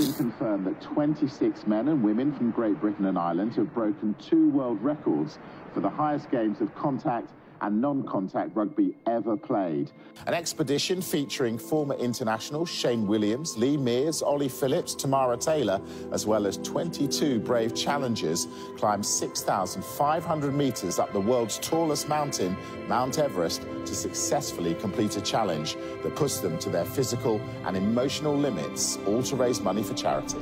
been confirmed that 26 men and women from Great Britain and Ireland have broken two world records for the highest games of contact and non-contact rugby ever played. An expedition featuring former internationals Shane Williams, Lee Mears, Ollie Phillips, Tamara Taylor, as well as 22 brave challengers climbed 6,500 metres up the world's tallest mountain, Mount Everest, to successfully complete a challenge that puts them to their physical and emotional limits, all to raise money for charity.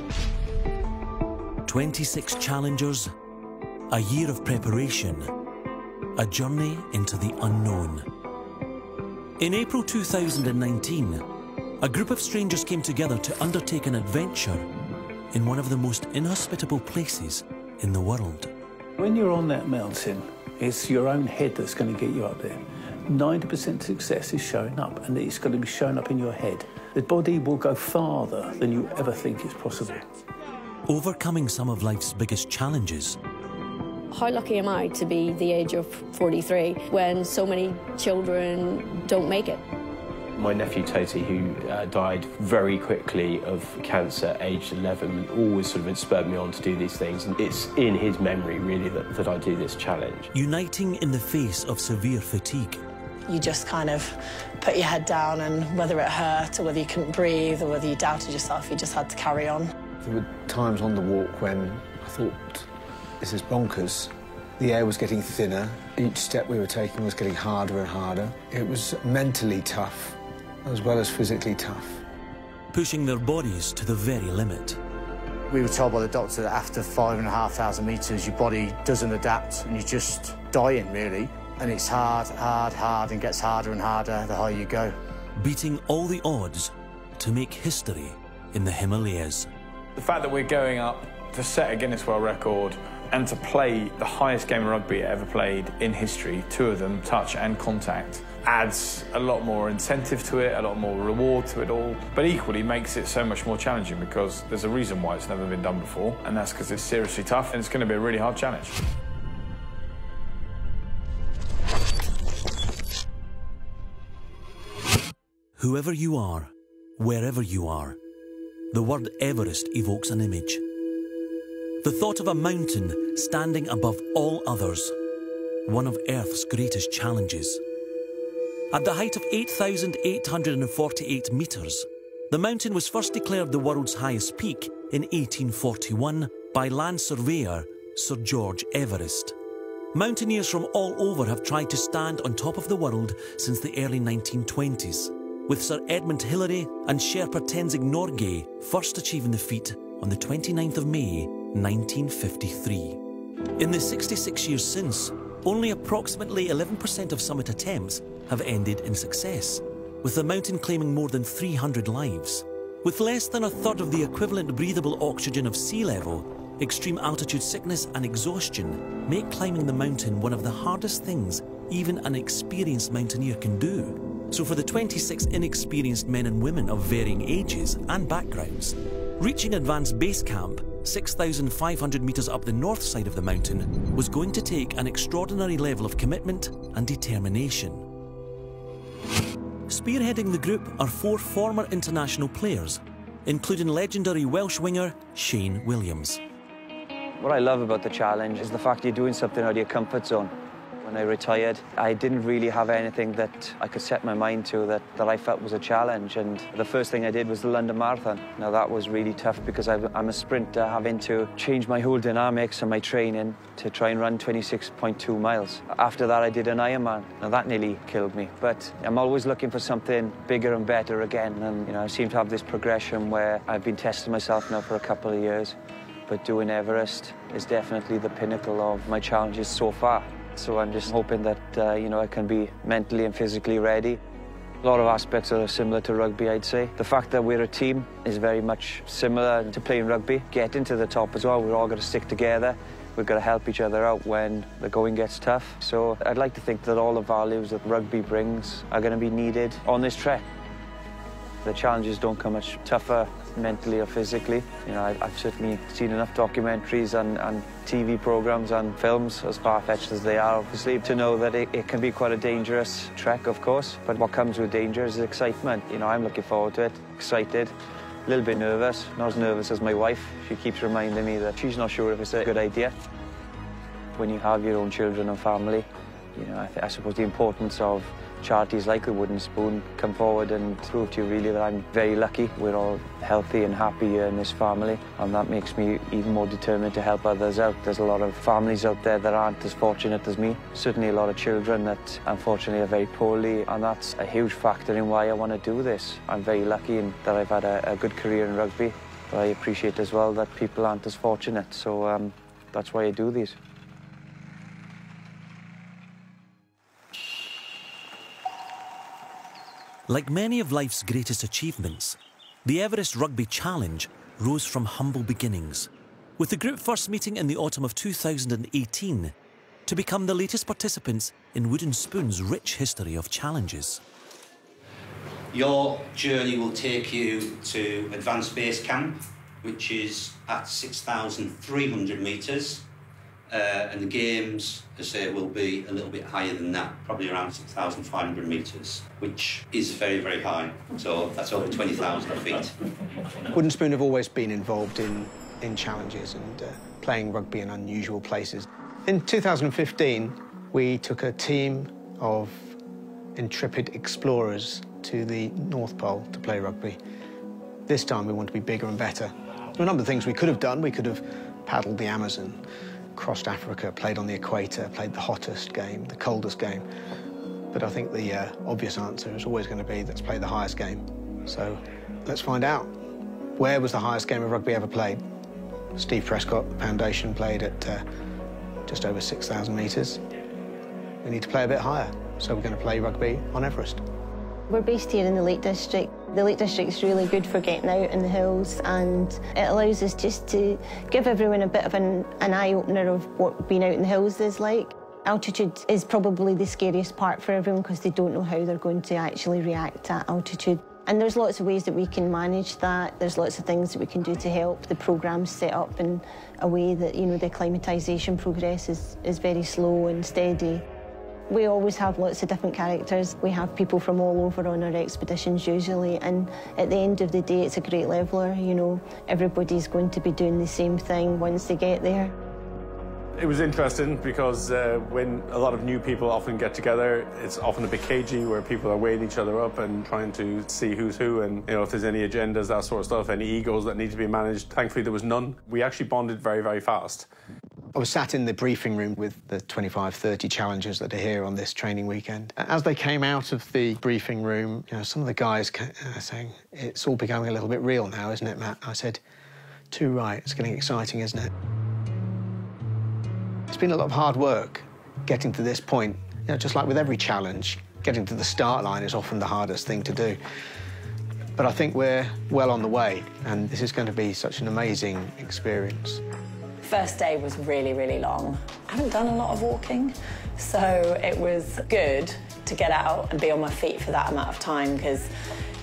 26 challengers, a year of preparation, a journey into the unknown. In April 2019, a group of strangers came together to undertake an adventure in one of the most inhospitable places in the world. When you're on that mountain, it's your own head that's going to get you up there. 90% success is showing up, and it's going to be showing up in your head. The body will go farther than you ever think is possible. Overcoming some of life's biggest challenges how lucky am I to be the age of 43 when so many children don't make it? My nephew Toti, who uh, died very quickly of cancer, aged 11, always sort of spurred me on to do these things. And it's in his memory, really, that, that I do this challenge. Uniting in the face of severe fatigue. You just kind of put your head down, and whether it hurt or whether you couldn't breathe or whether you doubted yourself, you just had to carry on. There were times on the walk when I thought, this is bonkers. The air was getting thinner. Each step we were taking was getting harder and harder. It was mentally tough, as well as physically tough. Pushing their bodies to the very limit. We were told by the doctor that after five and a half thousand metres, your body doesn't adapt and you're just dying, really. And it's hard, hard, hard, and gets harder and harder the higher you go. Beating all the odds to make history in the Himalayas. The fact that we're going up to set a Guinness World Record and to play the highest game of rugby ever played in history, two of them, touch and contact, adds a lot more incentive to it, a lot more reward to it all, but equally makes it so much more challenging because there's a reason why it's never been done before, and that's because it's seriously tough and it's going to be a really hard challenge. Whoever you are, wherever you are, the word Everest evokes an image. The thought of a mountain standing above all others, one of Earth's greatest challenges. At the height of 8,848 metres, the mountain was first declared the world's highest peak in 1841 by land surveyor Sir George Everest. Mountaineers from all over have tried to stand on top of the world since the early 1920s, with Sir Edmund Hillary and Sherpa Tenzing Norgay first achieving the feat on the 29th of May 1953. In the 66 years since, only approximately 11% of summit attempts have ended in success, with the mountain claiming more than 300 lives. With less than a third of the equivalent breathable oxygen of sea level, extreme altitude sickness and exhaustion make climbing the mountain one of the hardest things even an experienced mountaineer can do. So for the 26 inexperienced men and women of varying ages and backgrounds, reaching advanced base camp 6,500 metres up the north side of the mountain was going to take an extraordinary level of commitment and determination. Spearheading the group are four former international players, including legendary Welsh winger Shane Williams. What I love about the challenge is the fact you're doing something out of your comfort zone. When I retired, I didn't really have anything that I could set my mind to that, that I felt was a challenge. And the first thing I did was the London Marathon. Now, that was really tough because I'm a sprinter, having to change my whole dynamics and my training to try and run 26.2 miles. After that, I did an Ironman. Now, that nearly killed me. But I'm always looking for something bigger and better again. And, you know, I seem to have this progression where I've been testing myself now for a couple of years. But doing Everest is definitely the pinnacle of my challenges so far. So I'm just hoping that, uh, you know, I can be mentally and physically ready. A lot of aspects are similar to rugby, I'd say. The fact that we're a team is very much similar to playing rugby. Getting to the top as well, we're all going to stick together. We've got to help each other out when the going gets tough. So I'd like to think that all the values that rugby brings are going to be needed on this trek. The challenges don't come much tougher mentally or physically. You know, I've, certainly seen enough documentaries and, and TV programs and films, as far-fetched as they are, obviously, to know that it, it, can be quite a dangerous trek, of course. But what comes with danger is excitement. You know, I'm looking forward to it, excited, A little bit nervous, not as nervous as my wife. She keeps reminding me that she's not sure if it's a good idea. When you have your own children and family, you know, I, I suppose the importance of charities like the Wooden Spoon come forward and prove to you really that I'm very lucky. We're all healthy and happy in this family and that makes me even more determined to help others out. There's a lot of families out there that aren't as fortunate as me. Certainly a lot of children that unfortunately are very poorly and that's a huge factor in why I want to do this. I'm very lucky in that I've had a, a good career in rugby but I appreciate as well that people aren't as fortunate so um, that's why I do these. Like many of life's greatest achievements, the Everest Rugby Challenge rose from humble beginnings, with the group first meeting in the autumn of 2018 to become the latest participants in Wooden Spoon's rich history of challenges. Your journey will take you to Advanced Base Camp, which is at 6,300 metres uh, and the games, I say, will be a little bit higher than that, probably around 6,500 metres, which is very, very high. So that's over 20,000 feet. Wooden Spoon have always been involved in, in challenges and uh, playing rugby in unusual places. In 2015, we took a team of intrepid explorers to the North Pole to play rugby. This time we want to be bigger and better. There are a number of things we could have done. We could have paddled the Amazon, crossed Africa, played on the equator, played the hottest game, the coldest game. But I think the uh, obvious answer is always going to be let's play the highest game. So let's find out. Where was the highest game of rugby ever played? Steve Prescott Foundation played at uh, just over 6,000 metres. We need to play a bit higher, so we're going to play rugby on Everest. We're based here in the Lake District. The Lake District is really good for getting out in the hills and it allows us just to give everyone a bit of an, an eye-opener of what being out in the hills is like. Altitude is probably the scariest part for everyone because they don't know how they're going to actually react at altitude. And there's lots of ways that we can manage that. There's lots of things that we can do to help. The program's set up in a way that, you know, the acclimatisation progress is, is very slow and steady. We always have lots of different characters. We have people from all over on our expeditions usually, and at the end of the day, it's a great leveler. You know, everybody's going to be doing the same thing once they get there. It was interesting because uh, when a lot of new people often get together, it's often a bit cagey where people are weighing each other up and trying to see who's who and you know if there's any agendas, that sort of stuff, any egos that need to be managed. Thankfully, there was none. We actually bonded very, very fast. I was sat in the briefing room with the 25, 30 challengers that are here on this training weekend. As they came out of the briefing room, you know, some of the guys uh, saying, it's all becoming a little bit real now, isn't it, Matt? I said, too right, it's getting exciting, isn't it? It's been a lot of hard work getting to this point. You know, just like with every challenge, getting to the start line is often the hardest thing to do. But I think we're well on the way, and this is going to be such an amazing experience. First day was really, really long. I haven't done a lot of walking, so it was good to get out and be on my feet for that amount of time because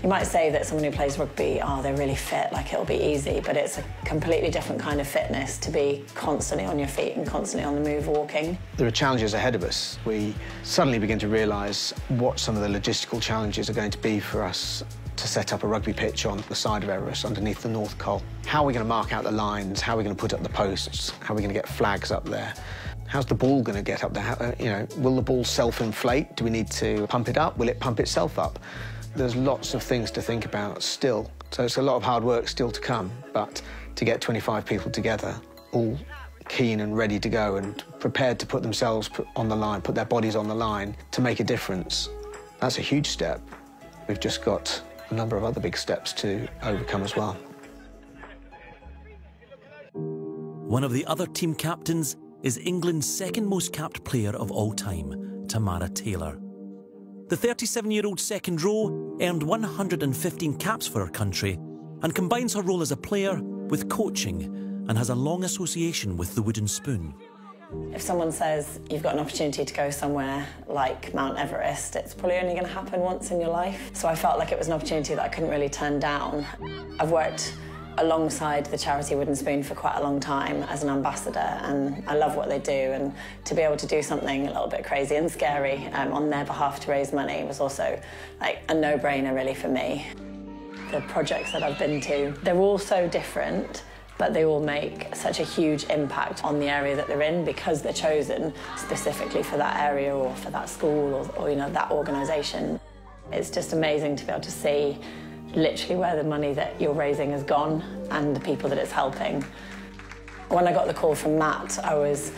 you might say that someone who plays rugby, oh, they're really fit, like it'll be easy, but it's a completely different kind of fitness to be constantly on your feet and constantly on the move walking. There are challenges ahead of us. We suddenly begin to realise what some of the logistical challenges are going to be for us to set up a rugby pitch on the side of Everest underneath the North Col. How are we going to mark out the lines? How are we going to put up the posts? How are we going to get flags up there? How's the ball going to get up there? How, uh, you know, will the ball self-inflate? Do we need to pump it up? Will it pump itself up? There's lots of things to think about still. So it's a lot of hard work still to come, but to get 25 people together, all keen and ready to go and prepared to put themselves on the line, put their bodies on the line to make a difference, that's a huge step. We've just got a number of other big steps to overcome as well. One of the other team captains is England's second most capped player of all time, Tamara Taylor. The 37 year old second row earned 115 caps for her country and combines her role as a player with coaching and has a long association with the wooden spoon. If someone says you've got an opportunity to go somewhere like Mount Everest, it's probably only going to happen once in your life. So I felt like it was an opportunity that I couldn't really turn down. I've worked alongside the charity Wooden Spoon for quite a long time as an ambassador and I love what they do and to be able to do something a little bit crazy and scary um, on their behalf to raise money was also like a no-brainer really for me. the projects that I've been to. They're all so different, but they all make such a huge impact on the area that they're in because they're chosen specifically for that area or for that school or, or you know that organisation. It's just amazing to be able to see literally where the money that you're raising has gone and the people that it's helping. When I got the call from Matt, I was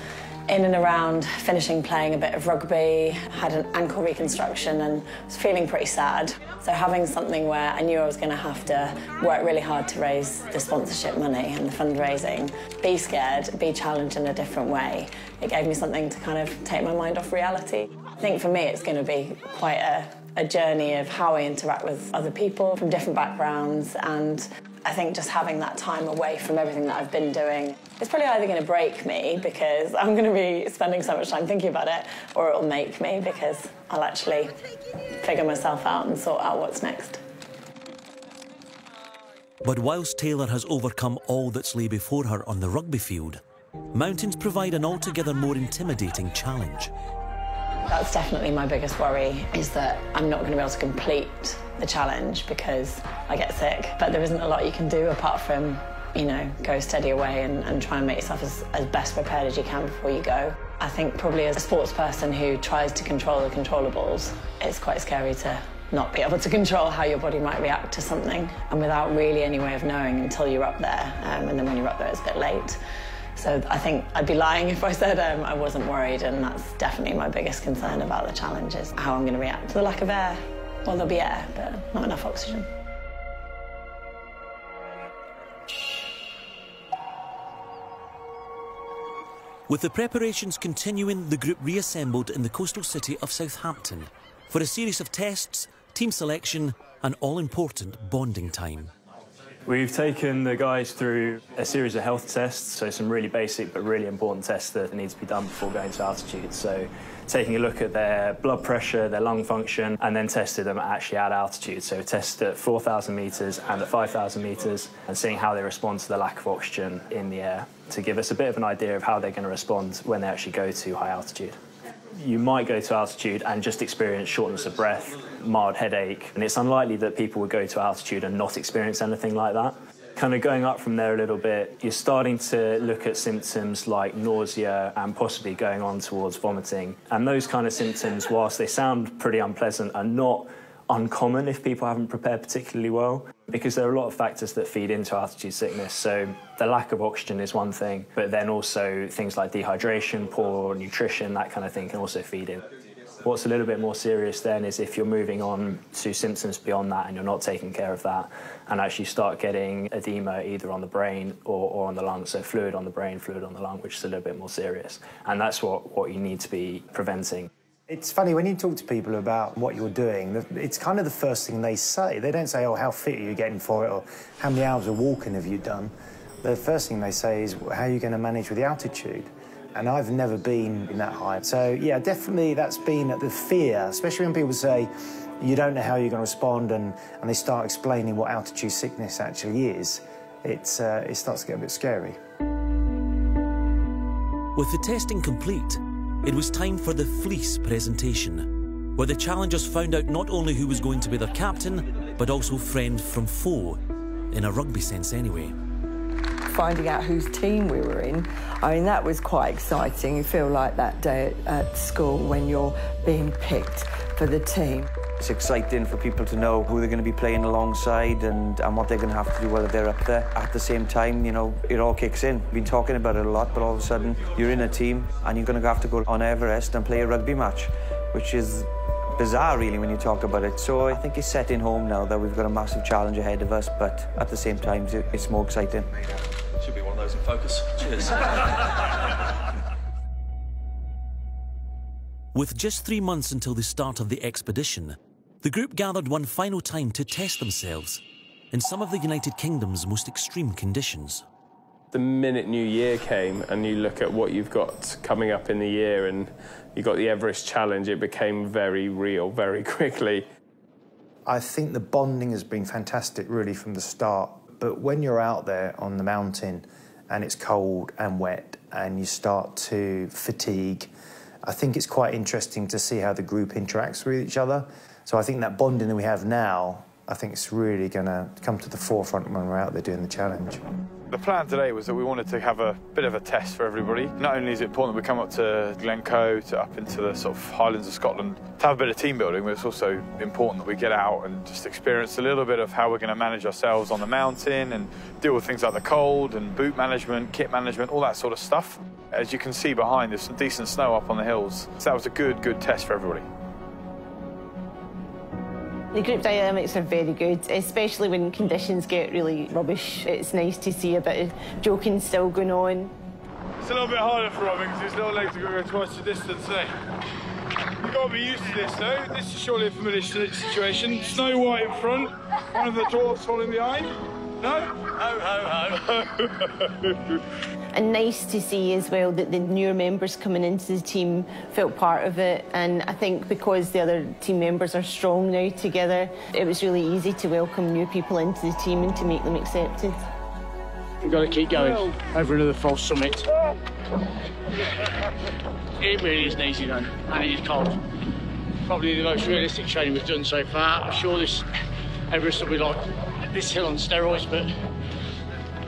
in and around finishing playing a bit of rugby, had an ankle reconstruction and was feeling pretty sad. So having something where I knew I was going to have to work really hard to raise the sponsorship money and the fundraising, be scared, be challenged in a different way, it gave me something to kind of take my mind off reality. I think for me it's going to be quite a, a journey of how I interact with other people from different backgrounds and I think just having that time away from everything that I've been doing, it's probably either going to break me because I'm going to be spending so much time thinking about it, or it'll make me because I'll actually figure myself out and sort out what's next. But whilst Taylor has overcome all that's lay before her on the rugby field, mountains provide an altogether more intimidating challenge. That's definitely my biggest worry, is that I'm not going to be able to complete the challenge because I get sick. But there isn't a lot you can do apart from, you know, go steady away and, and try and make yourself as, as best prepared as you can before you go. I think probably as a sports person who tries to control the controllables, it's quite scary to not be able to control how your body might react to something and without really any way of knowing until you're up there. Um, and then when you're up there, it's a bit late. So I think I'd be lying if I said um, I wasn't worried, and that's definitely my biggest concern about the challenge is how I'm going to react to the lack of air. Well, there'll be air, but not enough oxygen. With the preparations continuing, the group reassembled in the coastal city of Southampton for a series of tests, team selection, and all important bonding time. We've taken the guys through a series of health tests, so some really basic but really important tests that need to be done before going to altitude. So taking a look at their blood pressure, their lung function, and then tested them actually at altitude. So tested at 4,000 metres and at 5,000 metres and seeing how they respond to the lack of oxygen in the air to give us a bit of an idea of how they're going to respond when they actually go to high altitude you might go to altitude and just experience shortness of breath, mild headache, and it's unlikely that people would go to altitude and not experience anything like that. Kind of going up from there a little bit, you're starting to look at symptoms like nausea and possibly going on towards vomiting. And those kind of symptoms, whilst they sound pretty unpleasant, are not uncommon if people haven't prepared particularly well because there are a lot of factors that feed into altitude sickness. So the lack of oxygen is one thing, but then also things like dehydration, poor nutrition, that kind of thing can also feed in. What's a little bit more serious then is if you're moving on to symptoms beyond that and you're not taking care of that and actually start getting edema either on the brain or, or on the lung, so fluid on the brain, fluid on the lung, which is a little bit more serious. And that's what, what you need to be preventing. It's funny when you talk to people about what you're doing, it's kind of the first thing they say. They don't say, oh, how fit are you getting for it, or how many hours of walking have you done? The first thing they say is, how are you going to manage with the altitude? And I've never been in that high. So, yeah, definitely that's been the fear, especially when people say, you don't know how you're going to respond, and, and they start explaining what altitude sickness actually is. It's, uh, it starts to get a bit scary. With the testing complete, it was time for the Fleece presentation, where the challengers found out not only who was going to be their captain, but also friend from foe, in a rugby sense anyway. Finding out whose team we were in, I mean, that was quite exciting. You feel like that day at school when you're being picked for the team. It's exciting for people to know who they're going to be playing alongside and, and what they're going to have to do while they're up there. At the same time, you know, it all kicks in. We've been talking about it a lot, but all of a sudden you're in a team and you're going to have to go on Everest and play a rugby match, which is bizarre, really, when you talk about it. So I think it's setting home now that we've got a massive challenge ahead of us, but at the same time, it's more exciting. Should be one of those in focus. Cheers. With just three months until the start of the expedition, the group gathered one final time to test themselves in some of the United Kingdom's most extreme conditions. The minute New Year came and you look at what you've got coming up in the year and you got the Everest Challenge, it became very real very quickly. I think the bonding has been fantastic really from the start. But when you're out there on the mountain and it's cold and wet and you start to fatigue, I think it's quite interesting to see how the group interacts with each other. So I think that bonding that we have now I think it's really going to come to the forefront when we're out there doing the challenge. The plan today was that we wanted to have a bit of a test for everybody. Not only is it important that we come up to Glencoe, to up into the sort of Highlands of Scotland, to have a bit of team building, but it's also important that we get out and just experience a little bit of how we're going to manage ourselves on the mountain and deal with things like the cold and boot management, kit management, all that sort of stuff. As you can see behind, there's some decent snow up on the hills. So that was a good, good test for everybody. The group dynamics are very good, especially when conditions get really rubbish. It's nice to see a bit of joking still going on. It's a little bit harder for Robin because legs are going to go twice the distance, eh? You've got to be used to this, though. This is surely a familiar situation. Snow White in front, one of the dwarfs falling behind. No? Ho, ho, ho. And nice to see as well that the newer members coming into the team felt part of it. And I think because the other team members are strong now together, it was really easy to welcome new people into the team and to make them accepted. We've got to keep going over another false summit. It really isn't easy though, and it is cold. Probably the most realistic training we've done so far. I'm sure this Everest will be like this hill on steroids, but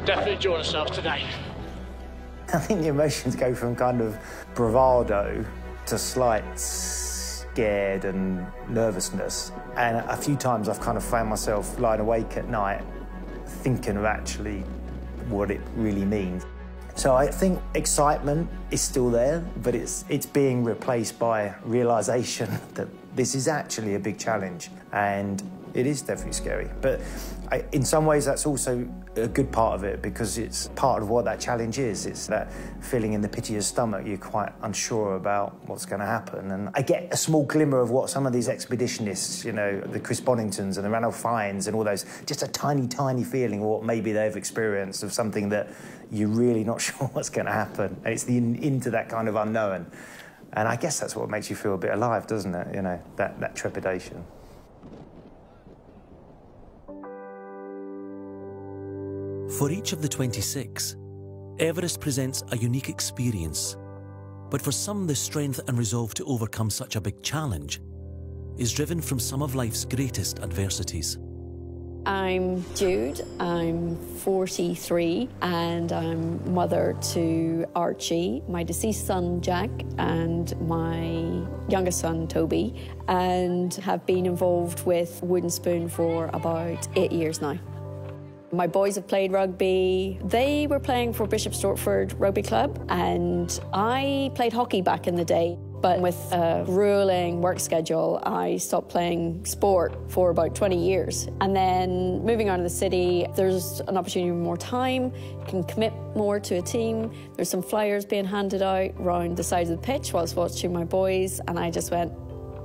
definitely enjoying ourselves today. I think the emotions go from kind of bravado to slight scared and nervousness. And a few times I've kind of found myself lying awake at night thinking of actually what it really means. So I think excitement is still there, but it's it's being replaced by realization that this is actually a big challenge and it is definitely scary. But I, in some ways, that's also a good part of it because it's part of what that challenge is. It's that feeling in the pit of your stomach. You're quite unsure about what's going to happen. And I get a small glimmer of what some of these expeditionists, you know, the Chris Boningtons and the Ranulph Fiennes and all those, just a tiny, tiny feeling of what maybe they've experienced of something that you're really not sure what's going to happen. And it's the in, into that kind of unknown. And I guess that's what makes you feel a bit alive, doesn't it? You know, that, that trepidation. For each of the 26, Everest presents a unique experience. But for some, the strength and resolve to overcome such a big challenge is driven from some of life's greatest adversities. I'm Jude, I'm 43, and I'm mother to Archie, my deceased son Jack, and my youngest son Toby, and have been involved with Wooden Spoon for about eight years now. My boys have played rugby. They were playing for Bishop Stortford Rugby Club, and I played hockey back in the day. But with a grueling work schedule, I stopped playing sport for about 20 years. And then moving out of the city, there's an opportunity for more time, you can commit more to a team. There's some flyers being handed out around the sides of the pitch whilst watching my boys, and I just went,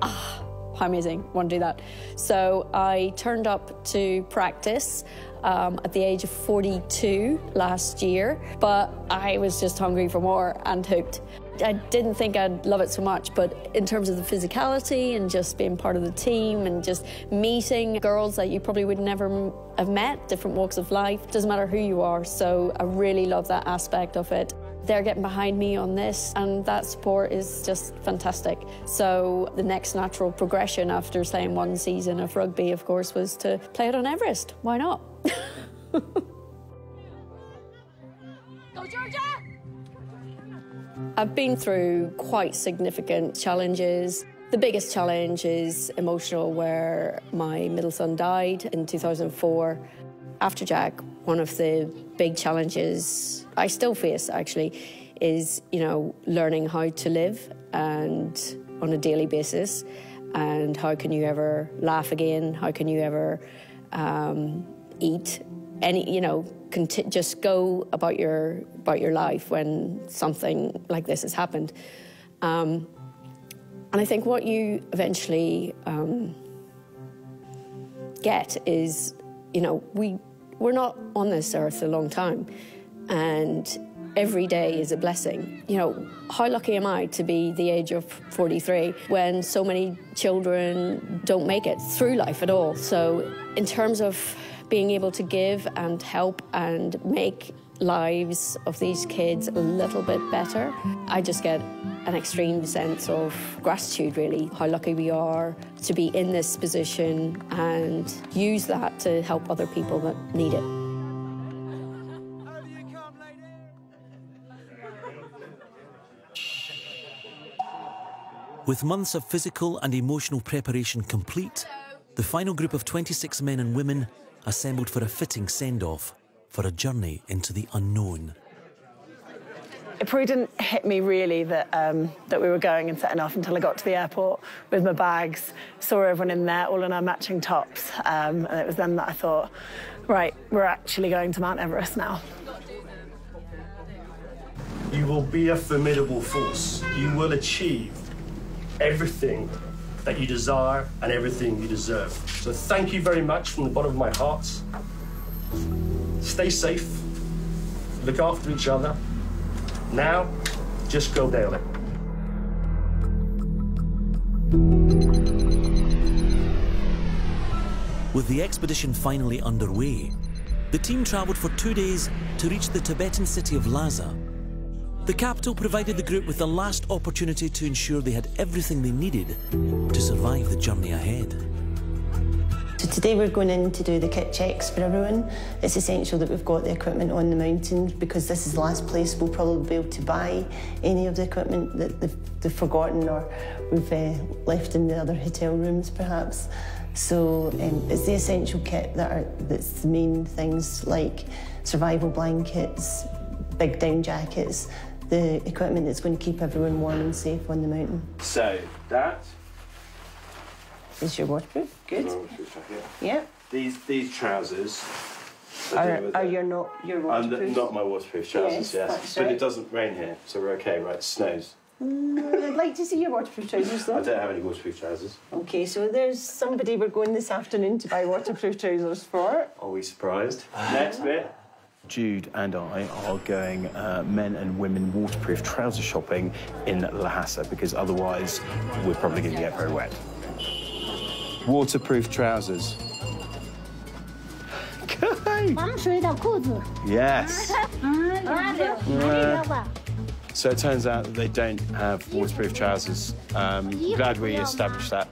ah, how amazing, want to do that. So I turned up to practice um, at the age of 42 last year, but I was just hungry for more and hooked. I didn't think I'd love it so much, but in terms of the physicality and just being part of the team and just meeting girls that you probably would never have met, different walks of life, doesn't matter who you are. So I really love that aspect of it. They're getting behind me on this, and that support is just fantastic. So the next natural progression after playing one season of rugby, of course, was to play it on Everest. Why not? Go, Georgia! I've been through quite significant challenges. The biggest challenge is emotional, where my middle son died in 2004. After Jack, one of the big challenges I still face actually is, you know, learning how to live and on a daily basis. And how can you ever laugh again? How can you ever um, eat any, you know, just go about your about your life when something like this has happened. Um, and I think what you eventually um, get is, you know, we we're not on this earth a long time, and every day is a blessing. You know, how lucky am I to be the age of 43 when so many children don't make it through life at all? So, in terms of being able to give and help and make lives of these kids a little bit better. I just get an extreme sense of gratitude, really, how lucky we are to be in this position and use that to help other people that need it. With months of physical and emotional preparation complete, the final group of 26 men and women assembled for a fitting send off for a journey into the unknown. It probably didn't hit me really that um, that we were going and setting off until I got to the airport with my bags, saw everyone in there, all in our matching tops, um, and it was then that I thought, right, we're actually going to Mount Everest now. You will be a formidable force. You will achieve everything that you desire and everything you deserve. So thank you very much from the bottom of my heart. Stay safe. Look after each other. Now, just go nail it. With the expedition finally underway, the team travelled for two days to reach the Tibetan city of Lhasa. The capital provided the group with the last opportunity to ensure they had everything they needed to survive the journey ahead. So today we're going in to do the kit checks for everyone. It's essential that we've got the equipment on the mountain because this is the last place we'll probably be able to buy any of the equipment that they've, they've forgotten or we've uh, left in the other hotel rooms perhaps. So um, it's the essential kit that are that's the main things like survival blankets, big down jackets, the equipment that's going to keep everyone warm and safe on the mountain. So that is your waterproof. Good. Yeah. These these trousers. Are, are you not your waterproof? not my waterproof trousers, Yes, yes. But right. it doesn't rain here, so we're okay, right? It snows. Mm, I'd like to see your waterproof trousers I don't have any waterproof trousers. Okay, so there's somebody we're going this afternoon to buy waterproof trousers for. Are we surprised? Next bit. Jude and I are going uh, men and women waterproof trouser shopping in Lhasa because otherwise we're probably going to get very wet. Waterproof trousers. yes. Uh, so it turns out that they don't have waterproof trousers. Um, glad we established that.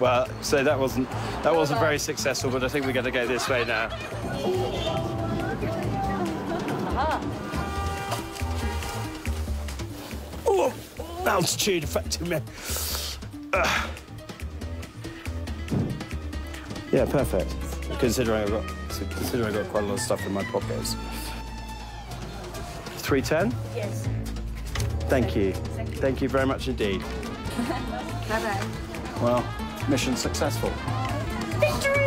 Well, so that wasn't that wasn't very successful, but I think we're going to go this way now. Altitude affecting me. Ugh. Yeah, perfect. Considering I've got considering I've got quite a lot of stuff in my pockets. Three ten. Yes. Thank you. Thank you very much indeed. Bye bye. Well, mission successful. Victory!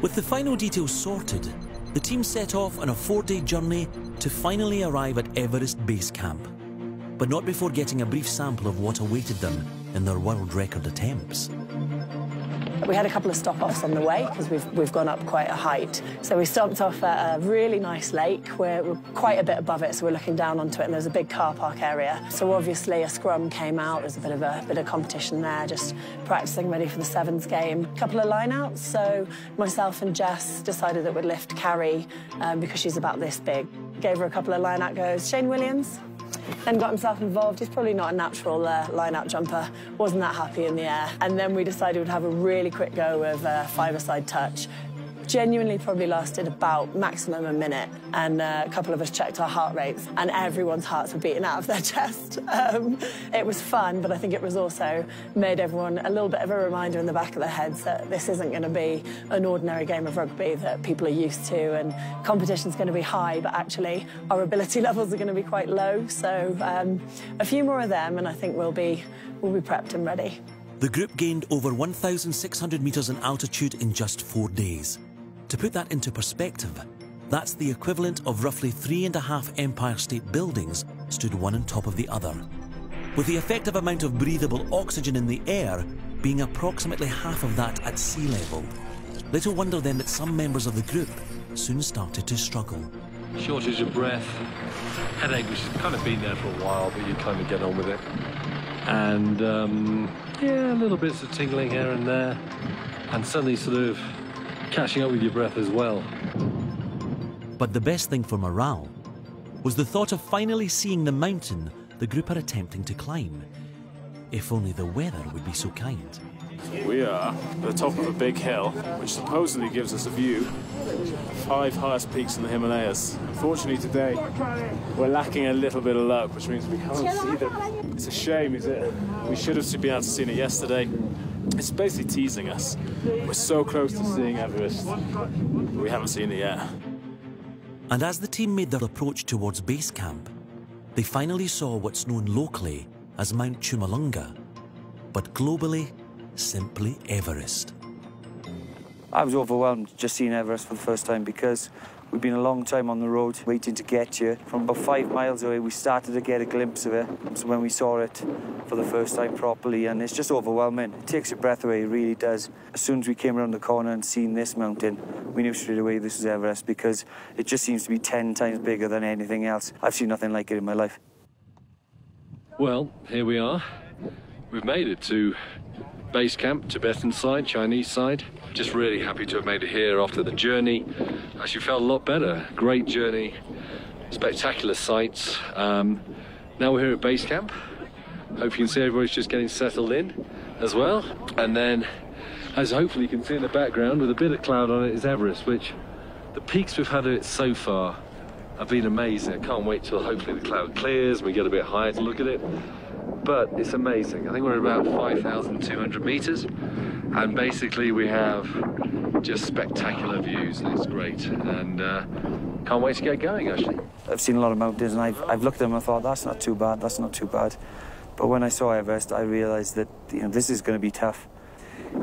With the final details sorted, the team set off on a four day journey to finally arrive at Everest Base Camp. But not before getting a brief sample of what awaited them in their world record attempts. We had a couple of stop-offs on the way because we've, we've gone up quite a height. So we stopped off at a really nice lake. We're, we're quite a bit above it, so we're looking down onto it, and there's a big car park area. So obviously a scrum came out. There's a bit of a bit of competition there, just practicing ready for the sevens game. A couple of lineouts. So myself and Jess decided that we'd lift Carrie um, because she's about this big. Gave her a couple of lineout goes. Shane Williams, then got himself involved. He's probably not a natural uh, line-out jumper. Wasn't that happy in the air. And then we decided we'd have a really quick go of uh, five-a-side touch. Genuinely probably lasted about maximum a minute. And uh, a couple of us checked our heart rates and everyone's hearts were beating out of their chest. Um, it was fun, but I think it was also made everyone a little bit of a reminder in the back of their heads that this isn't going to be an ordinary game of rugby that people are used to and competition's going to be high, but actually our ability levels are going to be quite low. So um, a few more of them and I think we'll be, we'll be prepped and ready. The group gained over 1,600 metres in altitude in just four days. To put that into perspective, that's the equivalent of roughly three and a half Empire State buildings stood one on top of the other. With the effective amount of breathable oxygen in the air being approximately half of that at sea level. Little wonder then that some members of the group soon started to struggle. shortage of breath, headache, which has kind of been there for a while, but you kind of get on with it. And um, yeah, little bits of tingling here and there, and suddenly sort of catching up with your breath as well. But the best thing for morale was the thought of finally seeing the mountain the group are attempting to climb. If only the weather would be so kind. We are at the top of a big hill, which supposedly gives us a view of five highest peaks in the Himalayas. Unfortunately, today we're lacking a little bit of luck, which means we can't see them. It's a shame, is it? We should have been able to see it yesterday. It's basically teasing us. We're so close to seeing Everest, but we haven't seen it yet. And as the team made their approach towards base camp, they finally saw what's known locally as Mount Chomolungma, but globally, simply Everest. I was overwhelmed just seeing Everest for the first time because we've been a long time on the road waiting to get here. From about five miles away, we started to get a glimpse of it. So when we saw it for the first time properly, and it's just overwhelming. It takes your breath away, it really does. As soon as we came around the corner and seen this mountain, we knew straight away this was Everest because it just seems to be 10 times bigger than anything else. I've seen nothing like it in my life. Well, here we are. We've made it to base camp, Tibetan side, Chinese side. Just really happy to have made it here after the journey. Actually felt a lot better. Great journey, spectacular sights. Um, now we're here at base camp. Hope you can see everybody's just getting settled in as well. And then, as hopefully you can see in the background with a bit of cloud on it, is Everest, which the peaks we've had of it so far have been amazing. I can't wait till hopefully the cloud clears and we get a bit higher to look at it. But it's amazing. I think we're about 5,200 meters, and basically we have just spectacular views, and it's great. And uh, can't wait to get going, actually. I've seen a lot of mountains and I've, I've looked at them and thought, that's not too bad, that's not too bad. But when I saw Everest, I realised that you know, this is going to be tough.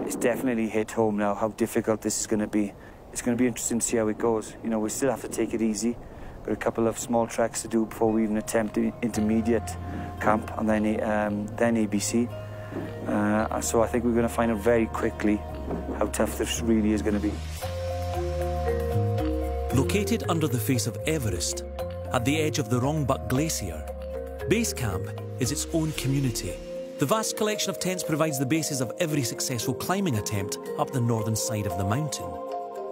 It's definitely hit home now how difficult this is going to be. It's going to be interesting to see how it goes. You know, we still have to take it easy. Got a couple of small tracks to do before we even attempt intermediate camp and then, um, then ABC. Uh, so I think we're going to find out very quickly how tough this really is going to be. Located under the face of Everest, at the edge of the Rongbuk Glacier, Base Camp is its own community. The vast collection of tents provides the basis of every successful climbing attempt up the northern side of the mountain,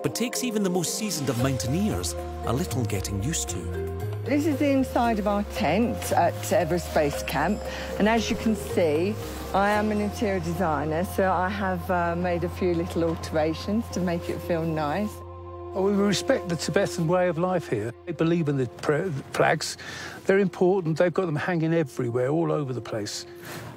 but takes even the most seasoned of mountaineers a little getting used to. This is the inside of our tent at Everest Base Camp, and as you can see, I am an interior designer, so I have uh, made a few little alterations to make it feel nice. Well, we respect the Tibetan way of life here. They believe in the flags. They're important. They've got them hanging everywhere, all over the place.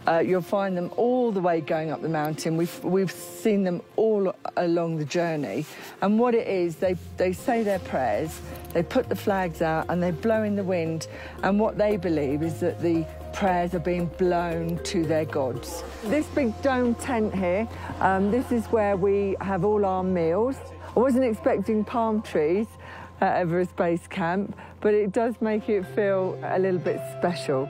Uh, you'll find them all the way going up the mountain. We've, we've seen them all along the journey. And what it is, they, they say their prayers, they put the flags out and they blow in the wind. And what they believe is that the prayers are being blown to their gods. This big dome tent here, um, this is where we have all our meals. I wasn't expecting palm trees at Everest Base Camp, but it does make it feel a little bit special.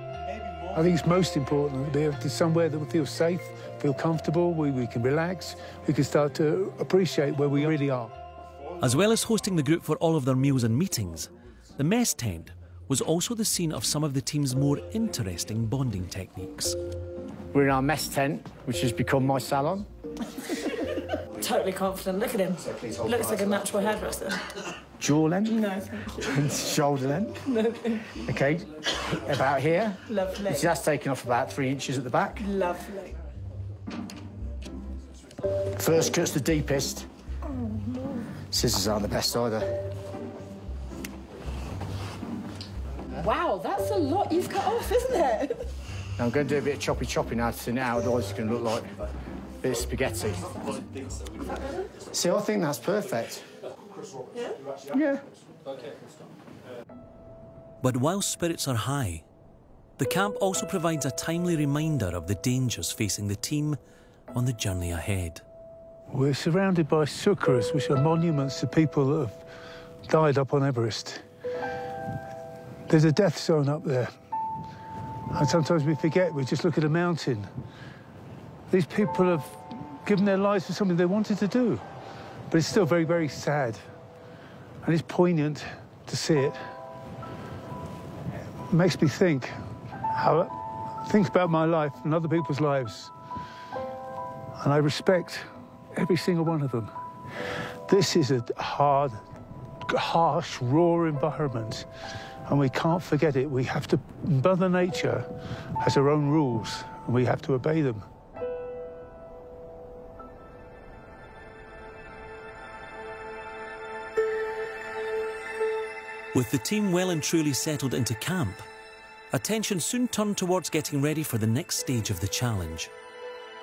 I think it's most important that we have somewhere that we feel safe, feel comfortable, we, we can relax, we can start to appreciate where we really are. As well as hosting the group for all of their meals and meetings, the mess tent was also the scene of some of the team's more interesting bonding techniques. We're in our mess tent, which has become my salon. totally confident. Look at him. Looks like a natural hairdresser. Jaw length? No, thank you. Shoulder length? No. Okay, about here. Lovely. So that's taken off about three inches at the back. Lovely. First cut's the deepest. Oh, Scissors aren't the best either. Wow, that's a lot you've cut off, isn't it? Now I'm going to do a bit of choppy choppy now to thin it out, otherwise it's going to look like a bit of spaghetti. See, I think that's perfect. Yeah? Yeah. Uh, but while spirits are high, the camp also provides a timely reminder of the dangers facing the team on the journey ahead. We're surrounded by sukras, which are monuments to people that have died up on Everest. There's a death zone up there. And sometimes we forget, we just look at a mountain. These people have given their lives for something they wanted to do. But it's still very, very sad. And it's poignant to see it. It makes me think how think about my life and other people's lives. And I respect every single one of them. This is a hard, harsh, raw environment, and we can't forget it. We have to, Mother Nature has her own rules, and we have to obey them. With the team well and truly settled into camp, attention soon turned towards getting ready for the next stage of the challenge.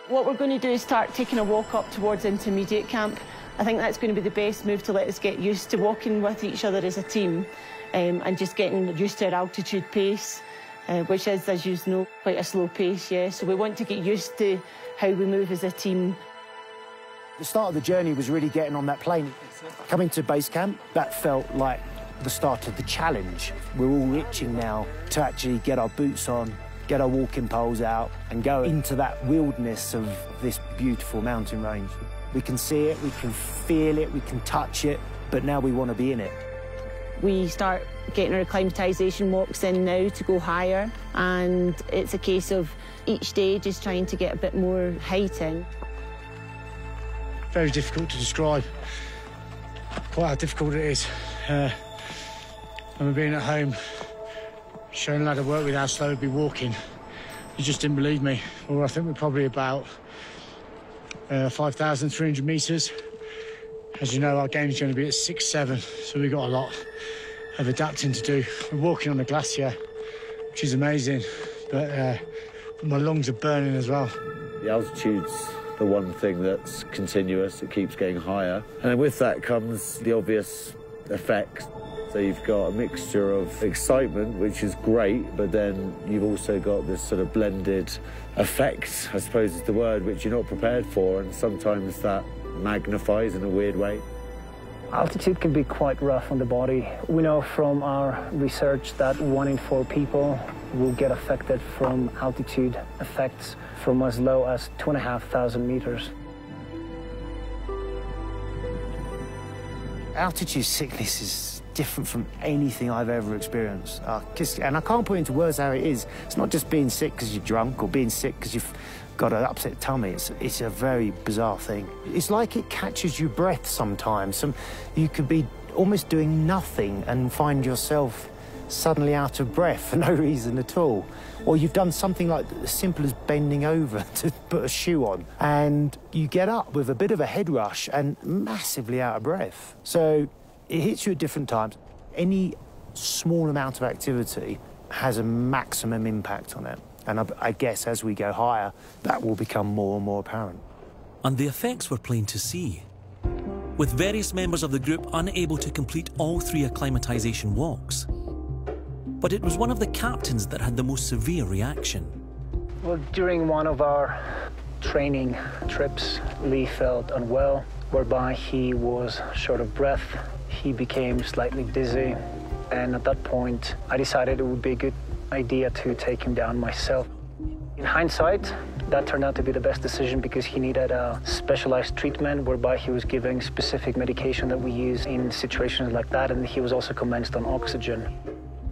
What we're going to do is start taking a walk up towards intermediate camp. I think that's going to be the best move to let us get used to walking with each other as a team um, and just getting used to our altitude pace, uh, which is, as you know, quite a slow pace, yeah. So we want to get used to how we move as a team. The start of the journey was really getting on that plane. Coming to base camp, that felt like the start of the challenge. We're all itching now to actually get our boots on, get our walking poles out, and go into that wilderness of this beautiful mountain range. We can see it, we can feel it, we can touch it, but now we want to be in it. We start getting our acclimatisation walks in now to go higher, and it's a case of each day just trying to get a bit more height in. Very difficult to describe quite how difficult it is. Uh, I remember being at home, showing a lad of work with how slow he'd be walking. He just didn't believe me. Well, I think we're probably about uh, 5,300 metres. As you know, our game's going to be at 6 7, so we've got a lot of adapting to do. We're walking on a glacier, which is amazing, but, uh, but my lungs are burning as well. The altitude's the one thing that's continuous, it keeps getting higher. And with that comes the obvious effects. So you've got a mixture of excitement, which is great, but then you've also got this sort of blended effect, I suppose is the word, which you're not prepared for, and sometimes that magnifies in a weird way. Altitude can be quite rough on the body. We know from our research that one in four people will get affected from altitude effects from as low as two and a half thousand meters. Altitude sickness is different from anything I've ever experienced. And I can't put into words how it is. It's not just being sick because you're drunk or being sick because you've got an upset tummy. It's, it's a very bizarre thing. It's like it catches your breath sometimes. Some, you could be almost doing nothing and find yourself suddenly out of breath for no reason at all. Or you've done something like as simple as bending over to put a shoe on, and you get up with a bit of a head rush and massively out of breath. So it hits you at different times. Any small amount of activity has a maximum impact on it. And I, I guess as we go higher, that will become more and more apparent. And the effects were plain to see. With various members of the group unable to complete all three acclimatisation walks. But it was one of the captains that had the most severe reaction. Well, during one of our training trips, Lee felt unwell, whereby he was short of breath. He became slightly dizzy, and at that point, I decided it would be a good idea to take him down myself. In hindsight, that turned out to be the best decision because he needed a specialized treatment whereby he was giving specific medication that we use in situations like that, and he was also commenced on oxygen.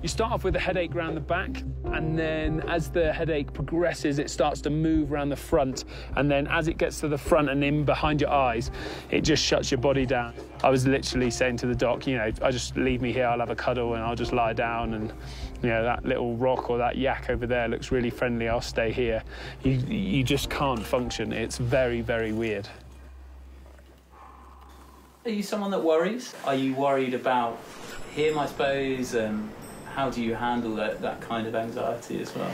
You start off with a headache around the back, and then as the headache progresses, it starts to move around the front. And then as it gets to the front and in behind your eyes, it just shuts your body down. I was literally saying to the doc, you know, I just leave me here, I'll have a cuddle and I'll just lie down. And, you know, that little rock or that yak over there looks really friendly, I'll stay here. You, you just can't function. It's very, very weird. Are you someone that worries? Are you worried about him, I suppose? How do you handle that, that kind of anxiety as well?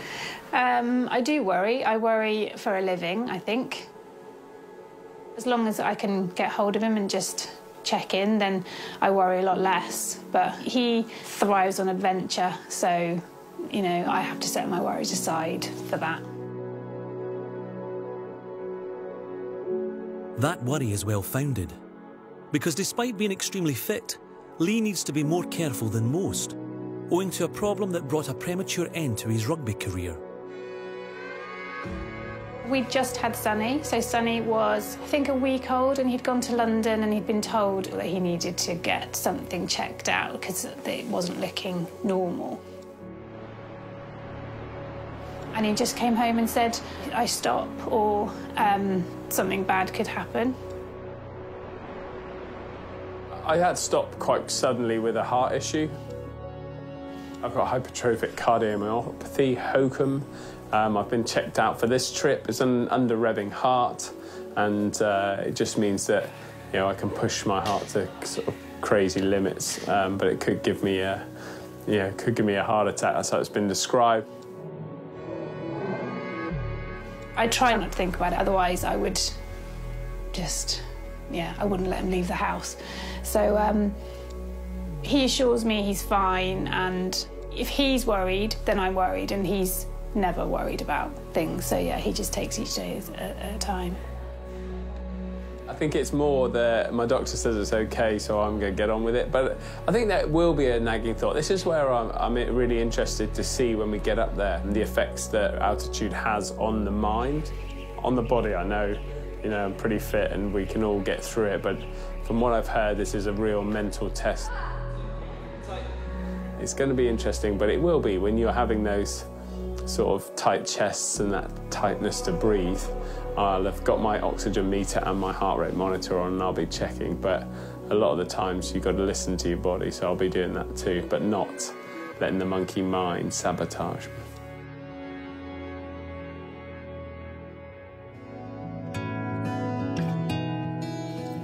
Um, I do worry. I worry for a living, I think. As long as I can get hold of him and just check in, then I worry a lot less. But he thrives on adventure, so, you know, I have to set my worries aside for that. That worry is well founded. Because despite being extremely fit, Lee needs to be more careful than most owing to a problem that brought a premature end to his rugby career. We just had Sonny, so Sonny was, I think, a week old, and he'd gone to London and he'd been told that he needed to get something checked out because it wasn't looking normal. And he just came home and said, I stop or um, something bad could happen. I had to stop quite suddenly with a heart issue. I've got hypertrophic cardiomyopathy, HOCM. Um, I've been checked out for this trip. It's an under revving heart, and uh, it just means that you know I can push my heart to sort of crazy limits, um, but it could give me a yeah, could give me a heart attack. That's how it's been described. I try not to think about it, otherwise I would just, yeah, I wouldn't let him leave the house. So um, he assures me he's fine, and if he's worried, then I'm worried, and he's never worried about things. So yeah, he just takes each day at a time. I think it's more that my doctor says it's okay, so I'm going to get on with it. But I think that will be a nagging thought. This is where I'm, I'm really interested to see when we get up there and the effects that altitude has on the mind. On the body, I know, you know, I'm pretty fit and we can all get through it. But from what I've heard, this is a real mental test. It's going to be interesting, but it will be when you're having those sort of tight chests and that tightness to breathe. I'll have got my oxygen meter and my heart rate monitor on and I'll be checking, but a lot of the times you've got to listen to your body, so I'll be doing that too, but not letting the monkey mind sabotage me.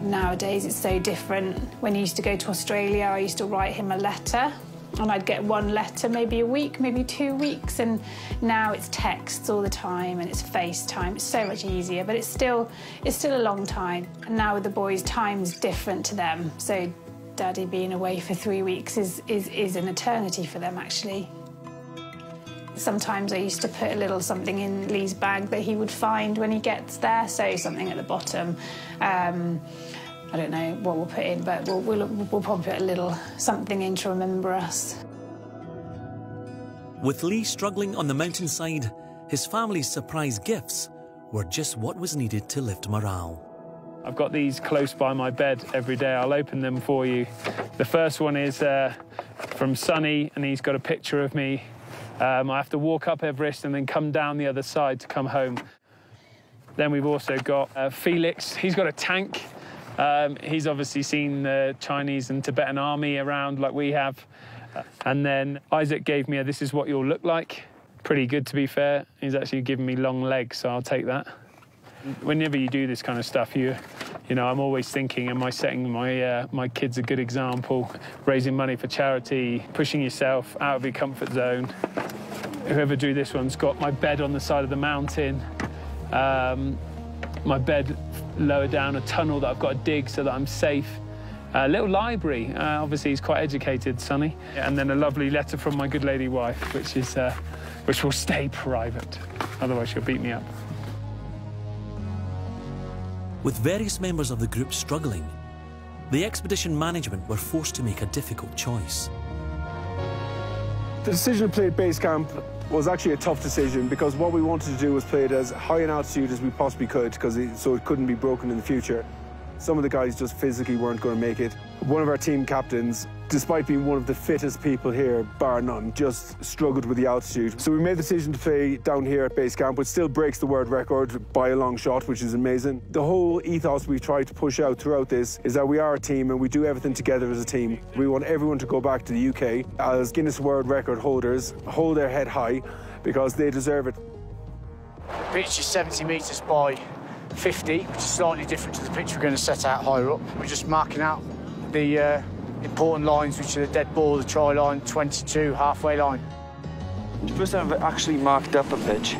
Nowadays it's so different. When he used to go to Australia, I used to write him a letter and I'd get one letter maybe a week, maybe two weeks, and now it's texts all the time and it's FaceTime. It's so much easier, but it's still it's still a long time. And now with the boys, time's different to them. So daddy being away for three weeks is is, is an eternity for them actually. Sometimes I used to put a little something in Lee's bag that he would find when he gets there, so something at the bottom. Um, I don't know what we'll put in, but we'll, we'll, we'll probably put a little something in to remember us. With Lee struggling on the mountainside, his family's surprise gifts were just what was needed to lift morale. I've got these close by my bed every day. I'll open them for you. The first one is uh, from Sonny, and he's got a picture of me. Um, I have to walk up Everest and then come down the other side to come home. Then we've also got uh, Felix. He's got a tank um, he's obviously seen the Chinese and Tibetan army around like we have. And then Isaac gave me a This Is What You'll Look Like. Pretty good, to be fair. He's actually given me long legs, so I'll take that. Whenever you do this kind of stuff, you, you know, I'm always thinking, am I setting my, uh, my kids a good example? Raising money for charity, pushing yourself out of your comfort zone. Whoever drew this one's got my bed on the side of the mountain. Um, my bed lower down a tunnel that I've got to dig so that I'm safe. A little library. Uh, obviously, he's quite educated, Sonny. And then a lovely letter from my good lady wife, which is uh, which will stay private. Otherwise, she'll beat me up. With various members of the group struggling, the expedition management were forced to make a difficult choice. The decision to play at base camp was actually a tough decision because what we wanted to do was play it as high an altitude as we possibly could because so it couldn't be broken in the future. Some of the guys just physically weren't going to make it. One of our team captains, despite being one of the fittest people here, bar none, just struggled with the altitude. So we made the decision to play down here at base camp, which still breaks the world record by a long shot, which is amazing. The whole ethos we've tried to push out throughout this is that we are a team and we do everything together as a team. We want everyone to go back to the UK as Guinness World Record holders, hold their head high because they deserve it. The pitch is 70 metres by 50, which is slightly different to the pitch we're going to set out higher up. We're just marking out the uh, important lines, which are the dead ball, the try line, 22, halfway line. First time I've actually marked up a pitch. I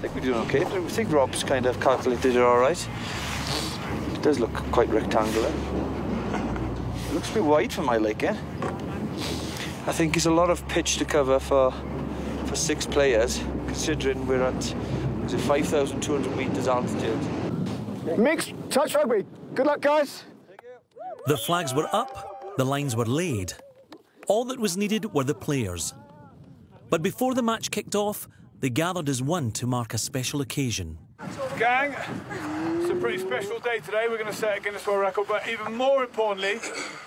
think we're doing okay. I think Rob's kind of calculated it all right. It does look quite rectangular. It looks a bit wide for my liking. I think it's a lot of pitch to cover for for six players, considering we're at is it 5,200 metres altitude. Mixed touch rugby. Good luck, guys. The flags were up, the lines were laid. All that was needed were the players. But before the match kicked off, they gathered as one to mark a special occasion. Gang, it's a pretty special day today. We're going to set a Guinness World Record, but even more importantly,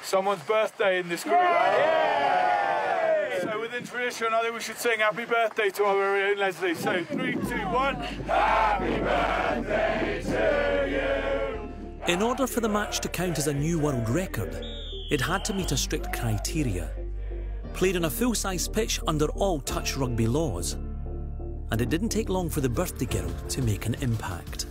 someone's birthday in this group. So within tradition, I think we should sing happy birthday to our very own Leslie. So three, two, one. Happy birthday to you. In order for the match to count as a new world record, it had to meet a strict criteria. Played on a full-size pitch under all touch rugby laws. And it didn't take long for the birthday girl to make an impact.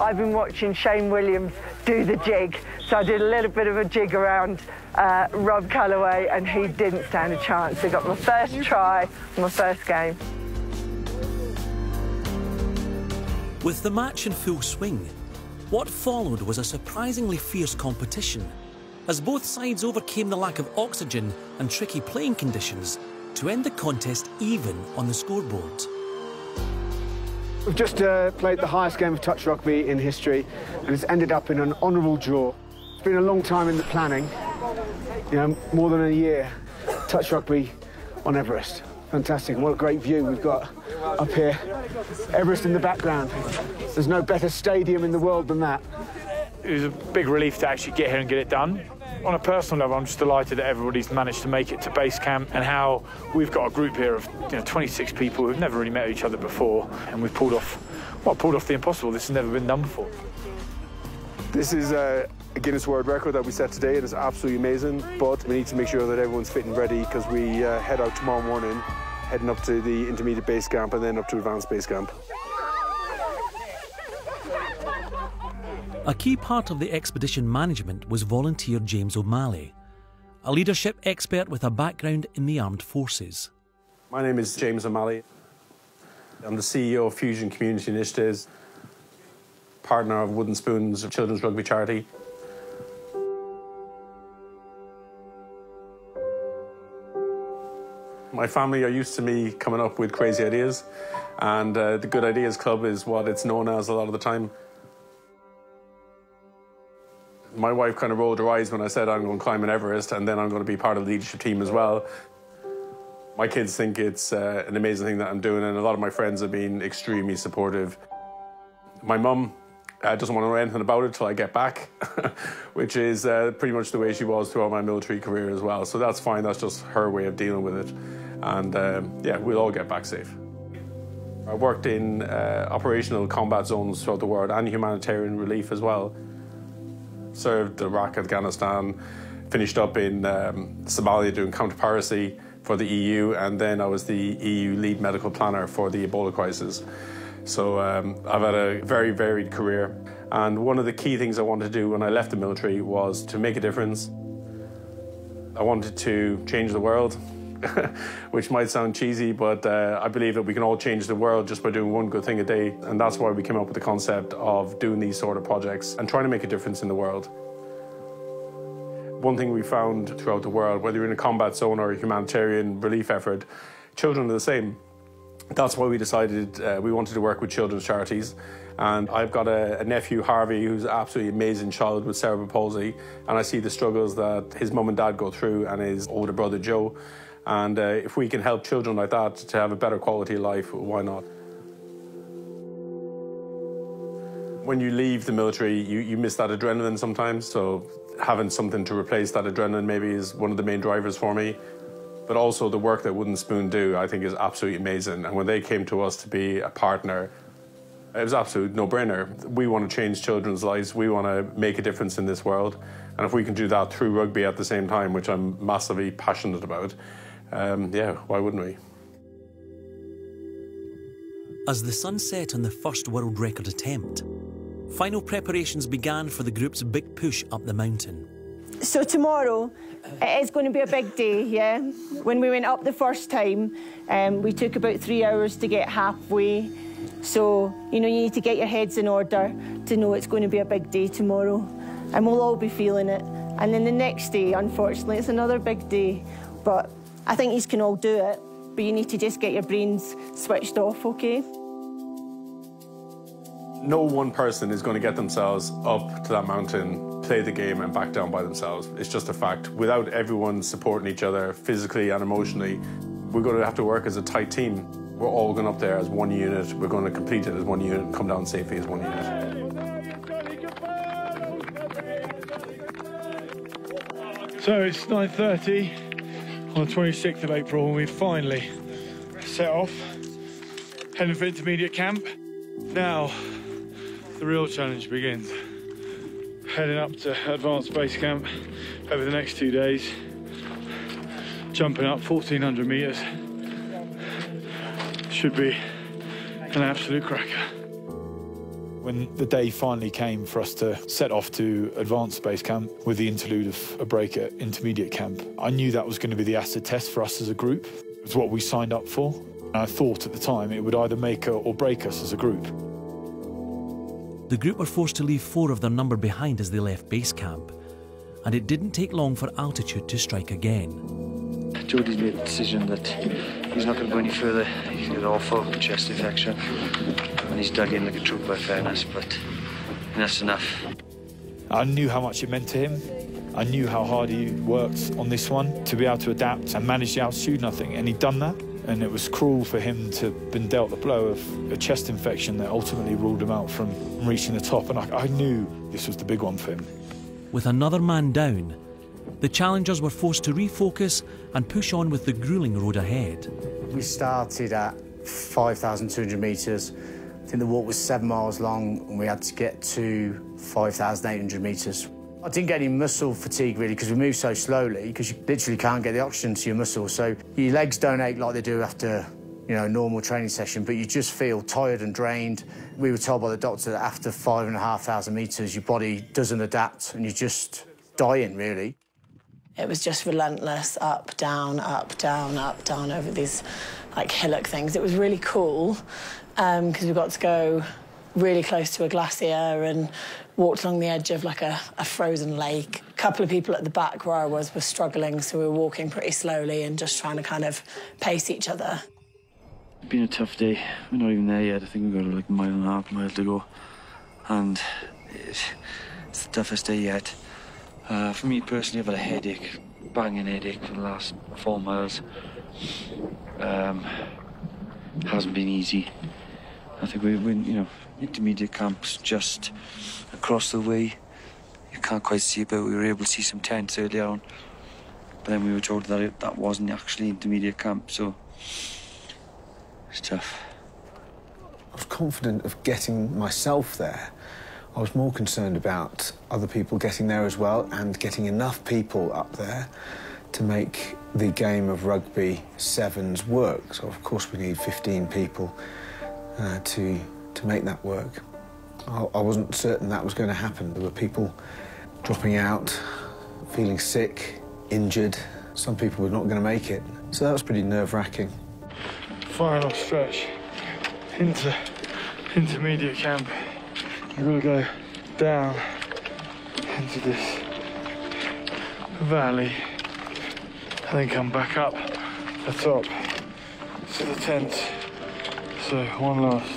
I've been watching Shane Williams do the jig, so I did a little bit of a jig around uh, Rob Calloway, and he didn't stand a chance. I got my first try, my first game. With the match in full swing, what followed was a surprisingly fierce competition, as both sides overcame the lack of oxygen and tricky playing conditions to end the contest even on the scoreboard. We've just uh, played the highest game of touch rugby in history, and it's ended up in an honourable draw. It's been a long time in the planning, you know, more than a year. Touch rugby on Everest. Fantastic, and what a great view we've got up here. Everest in the background. There's no better stadium in the world than that. It was a big relief to actually get here and get it done. On a personal level, I'm just delighted that everybody's managed to make it to base camp and how we've got a group here of you know, 26 people who've never really met each other before, and we've pulled off, well, pulled off the impossible. This has never been done before. This is a, a Guinness World Record that we set today. It is absolutely amazing, but we need to make sure that everyone's fit and ready because we uh, head out tomorrow morning, heading up to the intermediate base camp and then up to advanced base camp. A key part of the expedition management was volunteer James O'Malley, a leadership expert with a background in the armed forces. My name is James O'Malley. I'm the CEO of Fusion Community Initiatives, partner of Wooden Spoons Children's Rugby Charity. My family are used to me coming up with crazy ideas, and uh, the Good Ideas Club is what it's known as a lot of the time. My wife kind of rolled her eyes when I said I'm going to climb an Everest and then I'm going to be part of the leadership team as well. My kids think it's uh, an amazing thing that I'm doing, and a lot of my friends have been extremely supportive. My mum uh, doesn't want to know anything about it till I get back, which is uh, pretty much the way she was throughout my military career as well. So that's fine, that's just her way of dealing with it. And um, yeah, we'll all get back safe. I worked in uh, operational combat zones throughout the world and humanitarian relief as well served Iraq, Afghanistan, finished up in um, Somalia doing counter-piracy for the EU, and then I was the EU lead medical planner for the Ebola crisis. So um, I've had a very varied career. And one of the key things I wanted to do when I left the military was to make a difference. I wanted to change the world, which might sound cheesy, but uh, I believe that we can all change the world just by doing one good thing a day. And that's why we came up with the concept of doing these sort of projects and trying to make a difference in the world. One thing we found throughout the world, whether you're in a combat zone or a humanitarian relief effort, children are the same. That's why we decided uh, we wanted to work with children's charities. And I've got a, a, nephew, Harvey, who's an absolutely amazing child with cerebral palsy. And I see the struggles that his mum and dad go through and his older brother, Joe. And uh, if we can help children like that to have a better quality of life, why not? When you leave the military, you, you miss that adrenaline sometimes. So having something to replace that adrenaline maybe is one of the main drivers for me. But also the work that Wooden Spoon do, I think, is absolutely amazing. And when they came to us to be a partner, it was absolute no-brainer. We want to change children's lives. We want to make a difference in this world. And if we can do that through rugby at the same time, which I'm massively passionate about, um, yeah, why wouldn't we? As the sun set on the first world record attempt, final preparations began for the group's big push up the mountain. So tomorrow, it is going to be a big day, yeah? When we went up the first time, um, we took about three hours to get halfway. So, you know, you need to get your heads in order to know it's going to be a big day tomorrow. And we'll all be feeling it. And then the next day, unfortunately, it's another big day. But I think you can all do it. But you need to just get your brains switched off, okay? No one person is going to get themselves up to that mountain, play the game, and back down by themselves. It's just a fact. Without everyone supporting each other physically and emotionally, we're going to have to work as a tight team. We're all going up there as one unit. We're going to complete it as one unit and come down safely as one unit. So it's 9.30 on the 26th of April and we finally set off, heading for intermediate camp. Now, the real challenge begins. heading up to Advanced Base Camp over the next two days. Jumping up 1400 metres. Should be an absolute cracker. When the day finally came for us to set off to Advanced Base Camp with the interlude of a break at Intermediate Camp, I knew that was going to be the acid test for us as a group. It was what we signed up for. And I thought at the time it would either make or break us as a group. The group were forced to leave four of their number behind as they left base camp, and it didn't take long for altitude to strike again. Jody's made the decision that he's not going to go any further. He's got an awful chest infection, and he's dug in like a troop by fairness, but that's enough. I knew how much it meant to him. I knew how hard he worked on this one to be able to adapt and manage the altitude and nothing, and he'd done that and it was cruel for him to have been dealt the blow of a chest infection that ultimately ruled him out from reaching the top. And I, I knew this was the big one for him. With another man down, the challengers were forced to refocus and push on with the grueling road ahead. We started at 5,200 metres. I think the walk was seven miles long, and we had to get to 5,800 metres. I didn't get any muscle fatigue really because we move so slowly because you literally can't get the oxygen to your muscles. So your legs don't ache like they do after you know, a normal training session, but you just feel tired and drained. We were told by the doctor that after five and a half thousand metres, your body doesn't adapt and you're just dying, really. It was just relentless, up, down, up, down, up, down over these like hillock things. It was really cool because um, we got to go really close to a glacier and walked along the edge of like a, a, frozen lake. A couple of people at the back where I was were struggling, so we were walking pretty slowly and just trying to kind of pace each other. It's been a tough day. We're not even there yet. I think we've got like a mile and a half mile to go. And it's the toughest day yet. Uh, for me personally, I've had a headache, banging headache for the last four miles. Um, hasn't been easy. I think we, we you know, intermediate camps just across the way. You can't quite see it, but we were able to see some tents earlier on. But then we were told that it, that wasn't actually intermediate camp, so it's tough. I was confident of getting myself there. I was more concerned about other people getting there as well and getting enough people up there to make the game of rugby sevens work. So, of course, we need 15 people uh, to, to make that work. I, I wasn't certain that was going to happen. There were people dropping out, feeling sick, injured. Some people were not going to make it. So that was pretty nerve-wracking. Final stretch into intermediate camp. I've got to go down into this valley and then come back up the top to the tent. So one last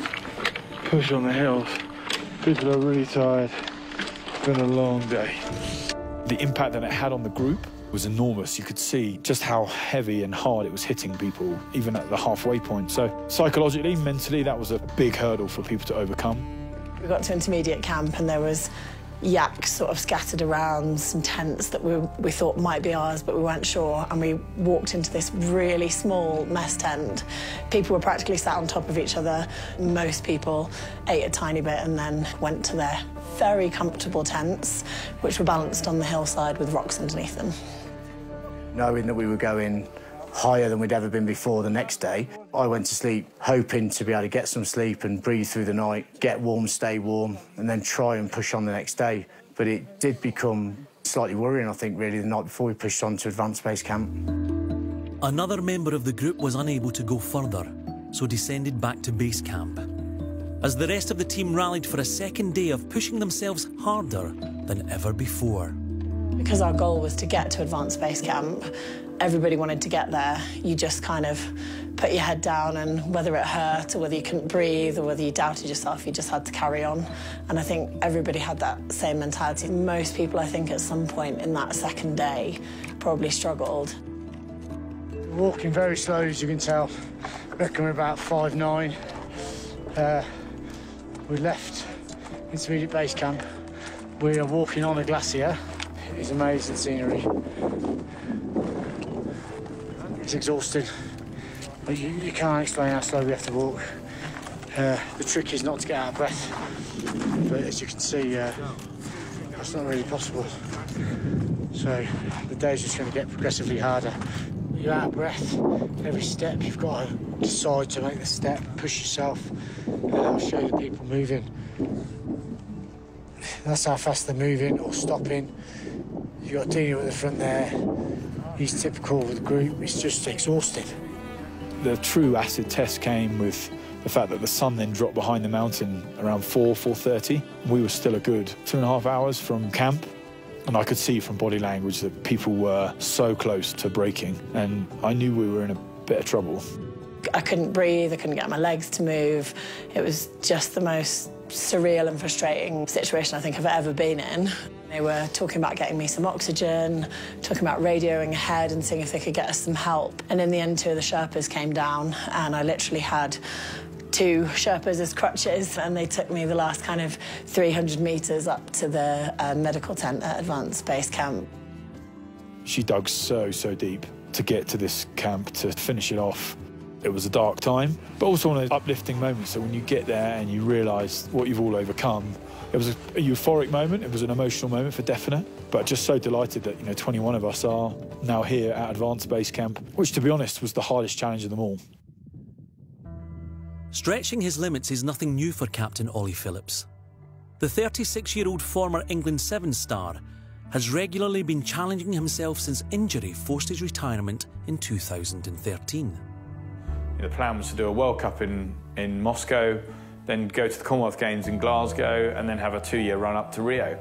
push on the hills. People are really tired. It's been a long day. The impact that it had on the group was enormous. You could see just how heavy and hard it was hitting people, even at the halfway point. So psychologically, mentally, that was a big hurdle for people to overcome. We got to intermediate camp and there was yaks sort of scattered around, some tents that we, we thought might be ours, but we weren't sure. And we walked into this really small mess tent. People were practically sat on top of each other. Most people ate a tiny bit and then went to their very comfortable tents, which were balanced on the hillside with rocks underneath them. Knowing that we were going higher than we'd ever been before the next day. I went to sleep hoping to be able to get some sleep and breathe through the night, get warm, stay warm, and then try and push on the next day. But it did become slightly worrying, I think, really, the night before we pushed on to Advanced Base Camp. Another member of the group was unable to go further, so descended back to base camp. As the rest of the team rallied for a second day of pushing themselves harder than ever before. Because our goal was to get to Advanced Base Camp, everybody wanted to get there. You just kind of put your head down, and whether it hurt or whether you couldn't breathe or whether you doubted yourself, you just had to carry on. And I think everybody had that same mentality. Most people, I think, at some point in that second day probably struggled. Walking very slowly, as you can tell. Reckon we're about five nine. Uh, we left intermediate base camp. We are walking on a glacier. It's amazing scenery. It's exhausting. But you, you, can't explain how slow we have to walk. Uh, the trick is not to get out of breath. But as you can see, uh, that's not really possible. So the day's just going to get progressively harder. You're out of breath. Every step you've got to decide to make the step, push yourself, and that'll show the people moving. That's how fast they're moving or stopping. You've got Dino at the front there. He's typical of the group. It's just exhausted. The true acid test came with the fact that the sun then dropped behind the mountain around 4, 4.30. We were still a good two and a half hours from camp. And I could see from body language that people were so close to breaking. And I knew we were in a bit of trouble. I couldn't breathe, I couldn't get my legs to move. It was just the most surreal and frustrating situation I think I've ever been in. They were talking about getting me some oxygen, talking about radioing ahead and seeing if they could get us some help. And in the end, two of the Sherpas came down, and I literally had two Sherpas as crutches, and they took me the last kind of 300 metres up to the uh, medical tent at Advanced Base Camp. She dug so, so deep to get to this camp to finish it off. It was a dark time, but also an uplifting moments. So when you get there and you realise what you've all overcome, it was a, a, euphoric moment. It was an emotional moment for definite. But just so delighted that you know 21 of us are now here at Advanced Base Camp, which, to be honest, was the hardest challenge of them all. Stretching his limits is nothing new for Captain Ollie Phillips. The 36-year-old former England Seven star has regularly been challenging himself since injury forced his retirement in 2013. The plan was to do a World Cup in, in Moscow, then go to the Commonwealth Games in Glasgow, and then have a two-year run up to Rio.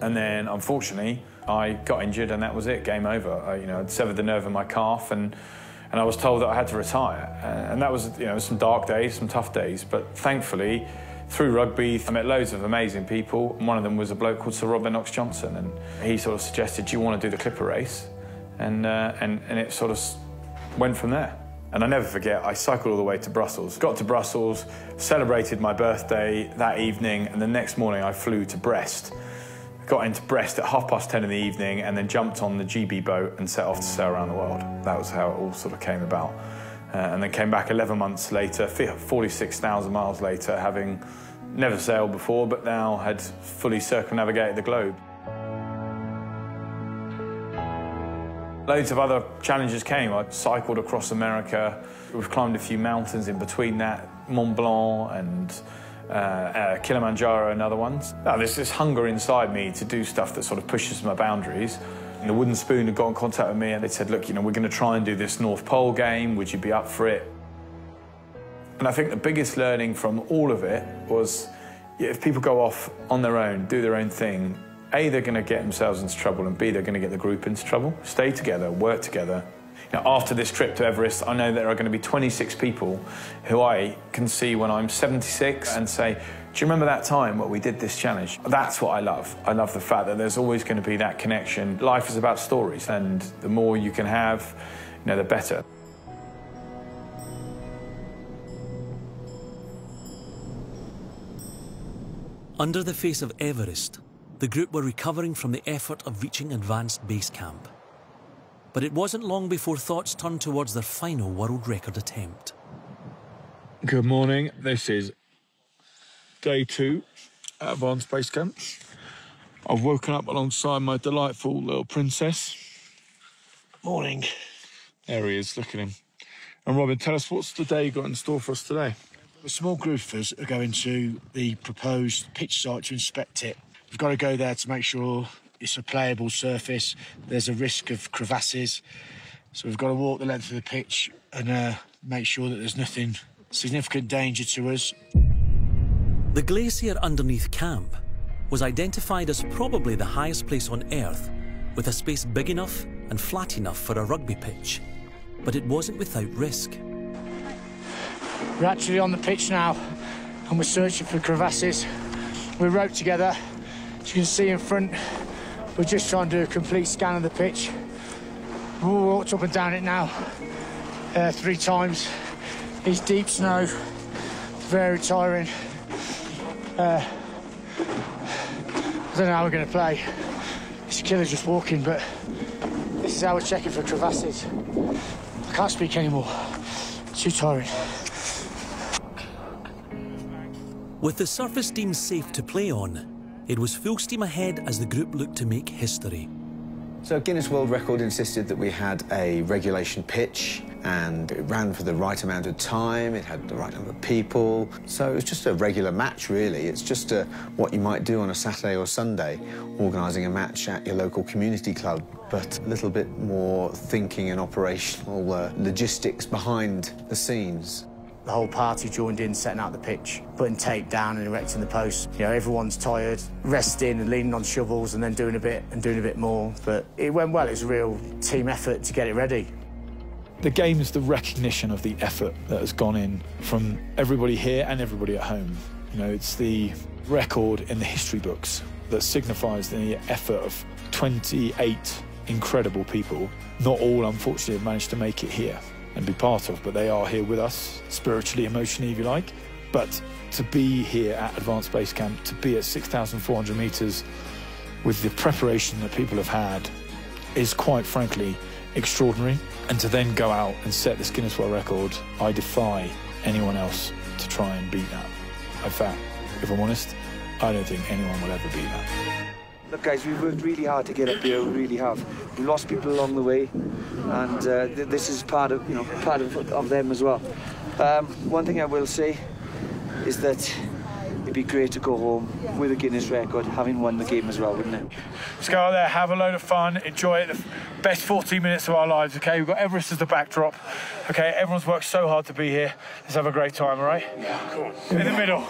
And then, unfortunately, I got injured, and that was it. Game over. I, you know, I'd severed the nerve in my calf, and and I was told that I had to retire. And that was, you know, some dark days, some tough days. But thankfully, through rugby, I met loads of amazing people. And one of them was a bloke called Sir Robin Knox-Johnston, and he sort of suggested, "Do you want to do the Clipper race?" And uh, and and it sort of went from there. And I never forget, I cycled all the way to Brussels. Got to Brussels, celebrated my birthday that evening, and the next morning I flew to Brest. Got into Brest at half past 10 in the evening and then jumped on the GB boat and set off to sail around the world. That was how it all sort of came about. Uh, and then came back 11 months later, 46,000 miles later, having never sailed before, but now had fully circumnavigated the globe. Loads of other challenges came. I cycled across America. We've climbed a few mountains in between that, Mont Blanc and uh, uh, Kilimanjaro and other ones. Now, there's this hunger inside me to do stuff that sort of pushes my boundaries. And the Wooden Spoon had got in contact with me and they said, look, you know, we're going to try and do this North Pole game. Would you be up for it? And I think the biggest learning from all of it was if people go off on their own, do their own thing, a, they're going to get themselves into trouble, and B, they're going to get the group into trouble. Stay together, work together. Know, after this trip to Everest, I know there are going to be 26 people who I can see when I'm 76 and say, do you remember that time when we did this challenge? That's what I love. I love the fact that there's always going to be that connection. Life is about stories, and the more you can have, you know, the better. Under the face of Everest, the group were recovering from the effort of reaching advanced base camp. But it wasn't long before thoughts turned towards their final world record attempt. Good morning. This is day two at Advanced Base Camp. I've woken up alongside my delightful little princess. Morning. There he is, look at him. And Robin, tell us what's the day got in store for us today? A small group of us are going to the proposed pitch site to inspect it. We've got to go there to make sure it's a playable surface. There's a risk of crevasses. So we've got to walk the length of the pitch and uh, make sure that there's nothing significant danger to us. The glacier underneath camp was identified as probably the highest place on Earth, with a space big enough and flat enough for a rugby pitch. But it wasn't without risk. We're actually on the pitch now, and we're searching for crevasses. We're roped together. You can see in front, we're just trying to do a complete scan of the pitch. We walked up and down it now uh, three times. It's deep snow, very tiring. Uh, I don't know how we're going to play. It's a killer just walking, but this is how we're checking for crevasses. I can't speak anymore. Too tiring. With the surface deemed safe to play on, it was full steam ahead as the group looked to make history. So Guinness World Record insisted that we had a regulation pitch and it ran for the right amount of time, it had the right number of people. So it was just a regular match, really. It's just a, what you might do on a Saturday or Sunday, organising a match at your local community club, but a little bit more thinking and operational uh, logistics behind the scenes. The whole party joined in, setting out the pitch, putting tape down and erecting the posts. You know, everyone's tired, resting and leaning on shovels and then doing a bit and doing a bit more. But it went well. It was a real team effort to get it ready. The game is the recognition of the effort that has gone in from everybody here and everybody at home. You know, it's the record in the history books that signifies the effort of 28 incredible people. Not all, unfortunately, have managed to make it here and be part of, but they are here with us, spiritually, emotionally, if you like. But to be here at Advanced Base Camp, to be at 6,400 metres with the preparation that people have had is quite frankly extraordinary. And to then go out and set this Guinness World Record, I defy anyone else to try and beat that. In fact, if I'm honest, I don't think anyone will ever beat that. Look, guys, we've worked really hard to get up here. We really have. We lost people along the way, and uh, th this is part of you know part of, of them as well. Um, one thing I will say is that it'd be great to go home with a Guinness record, having won the game as well, wouldn't it? Let's go out there, have a load of fun, enjoy it. The best 14 minutes of our lives, okay? We've got Everest as the backdrop. Okay, everyone's worked so hard to be here. Let's have a great time, all right? Yeah, cool. In the middle.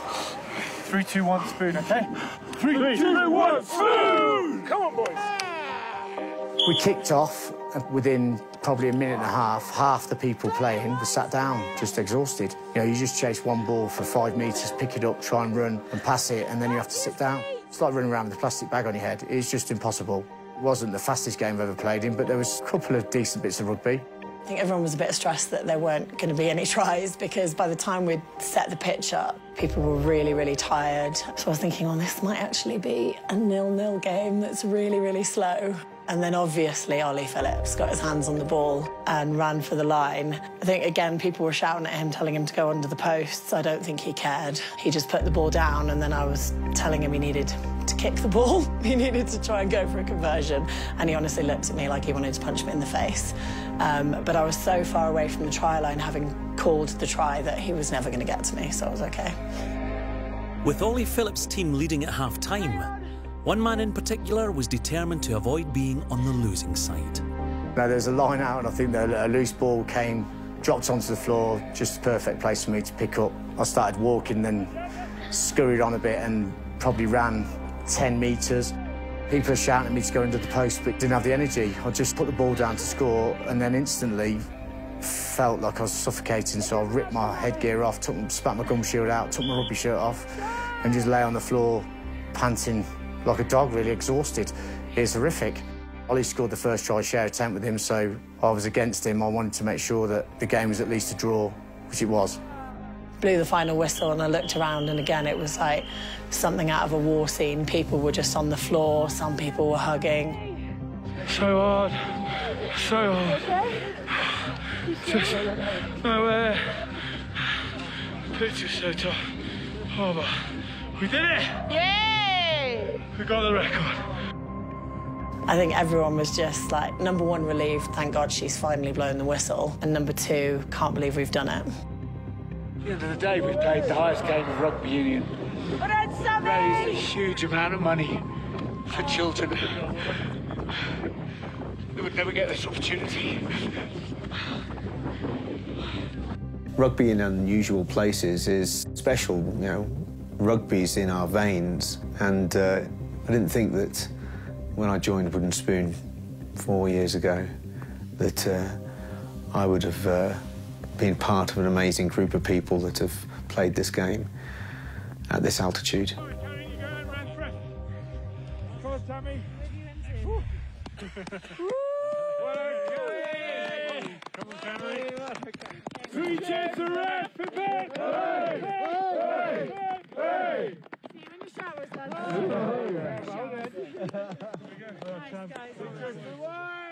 Three, two, one, spoon, okay? Three, Three two, one, spoon! Come on, boys. We kicked off uh, within probably a minute and a half. Half the people playing were sat down, just exhausted. You know, you just chase one ball for five metres, pick it up, try and run and pass it, and then you have to sit down. It's like running around with a plastic bag on your head. It's just impossible. It wasn't the fastest game I've ever played in, but there was a couple of decent bits of rugby. I think everyone was a bit stressed that there weren't going to be any tries because by the time we'd set the pitch up, people were really, really tired. So I was thinking, oh, this might actually be a nil-nil game that's really, really slow. And then obviously Ollie Phillips got his hands on the ball and ran for the line. I think, again, people were shouting at him, telling him to go under the posts. I don't think he cared. He just put the ball down, and then I was telling him he needed to kick the ball. he needed to try and go for a conversion. And he honestly looked at me like he wanted to punch me in the face. Um, but I was so far away from the try line, having called the try, that he was never going to get to me, so I was OK. With Ollie Phillips' team leading at half time, one man in particular was determined to avoid being on the losing side. Now, there's a line out, and I think that a loose ball came, dropped onto the floor, just a perfect place for me to pick up. I started walking, then scurried on a bit and probably ran 10 metres. People were shouting at me to go under the post, but didn't have the energy. I just put the ball down to score, and then instantly felt like I was suffocating, so I ripped my headgear off, took, spat my gum shield out, took my rugby shirt off, and just lay on the floor, panting like a dog, really exhausted. It's horrific. Ollie scored the first try share attempt with him, so I was against him. I wanted to make sure that the game was at least a draw, which it was. Blew the final whistle and I looked around and again it was like something out of a war scene. People were just on the floor, some people were hugging. So hard, so hard. Just nowhere. Pitch is so tough. Oh, but we did it! Yay! We got the record. I think everyone was just like, number one, relieved, thank God she's finally blown the whistle. And number two, can't believe we've done it. At the end of the day, we played the highest game of rugby union. Raised a huge amount of money for children. They would never get this opportunity. Rugby in unusual places is special, you know. Rugby's in our veins, and uh, I didn't think that when I joined Wooden Spoon four years ago that uh, I would have uh, been part of an amazing group of people that have played this game at this altitude. Come on, Tammy. Come on, Tammy. Three cheers showers, lads. nice, guys.